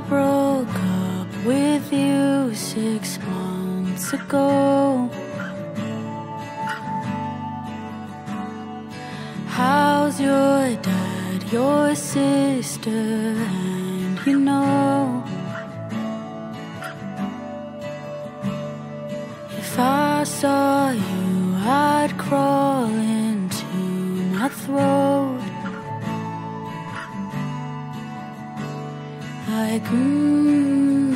I broke up with you six months ago. How's your dad, your sister, and you know? If I saw you, I'd crawl into my throat. Like, mm,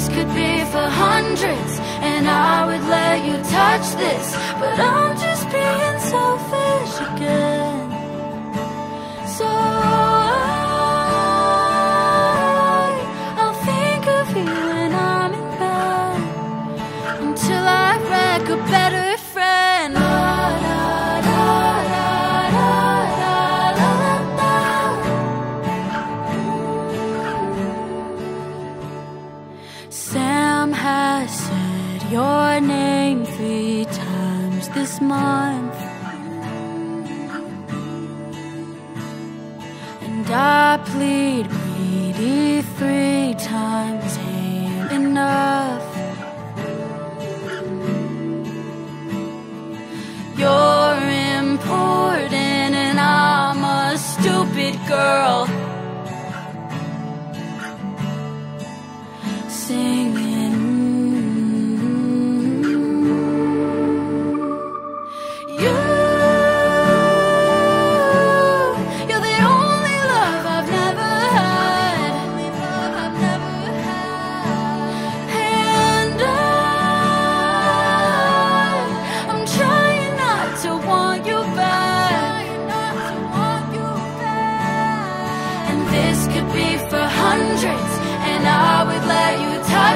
this could be for hundreds, and I would let you touch this, but I'm just being selfish your name three times this month. And I plead greedy three times ain't enough. You're important and I'm a stupid girl. Singing.